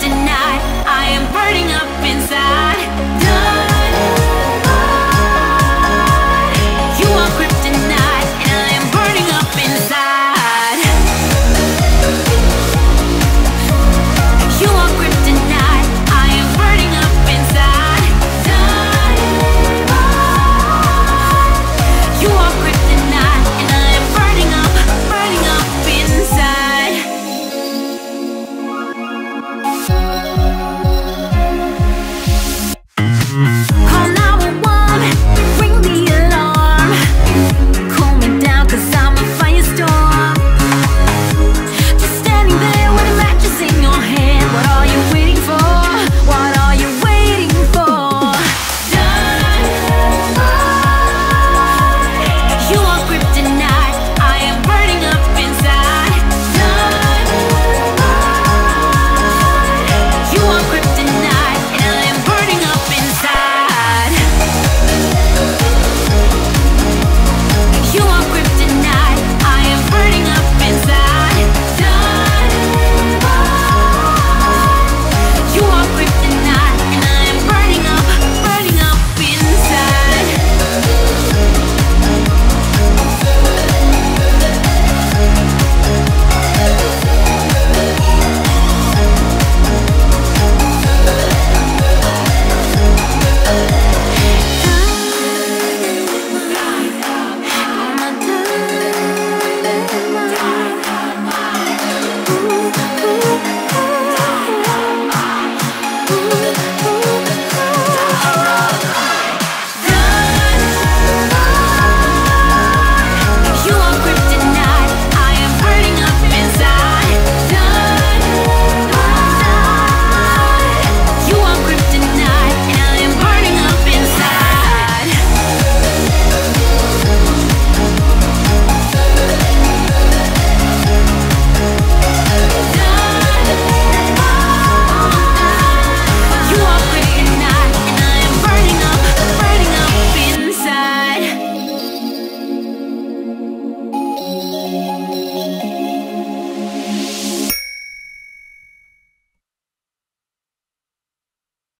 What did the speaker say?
denied. I am burning up inside.